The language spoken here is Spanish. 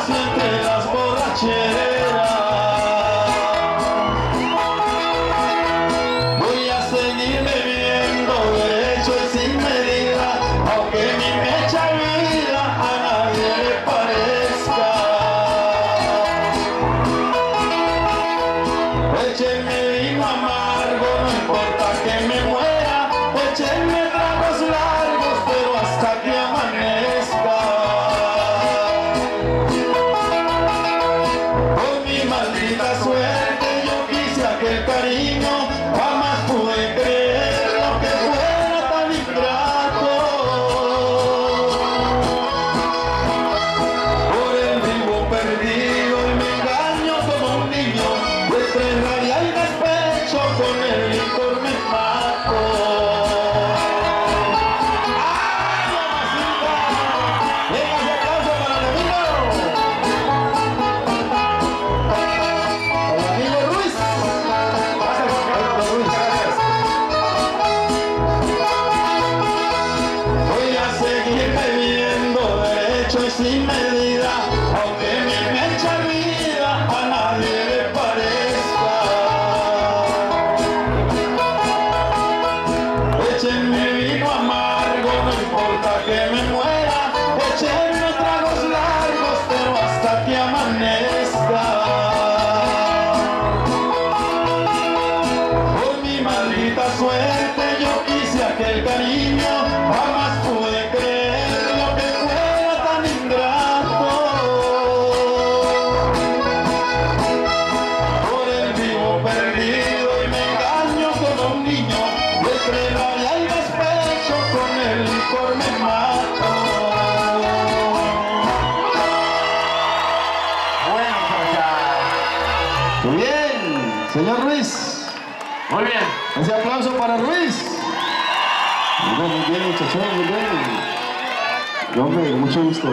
entre las borracheras. Voy a seguir bebiendo derecho y sin medida, aunque mi mecha vida a nadie le parezca. Échenme vino amargo, no importa que me muera, échenme derecho y sin medida, aunque mi mecha vida a nadie le parezca. Échenme vino amargo, no importa que me muera, échenme tragos largos, pero hasta que amanezca. Por mi maldita suerte yo quise aquel cariño, señor Ruiz. Muy bien. Ese aplauso para Ruiz. Muy bien, muy bien, muchachos, muy bien. Y hombre, mucho gusto.